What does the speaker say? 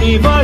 Bye.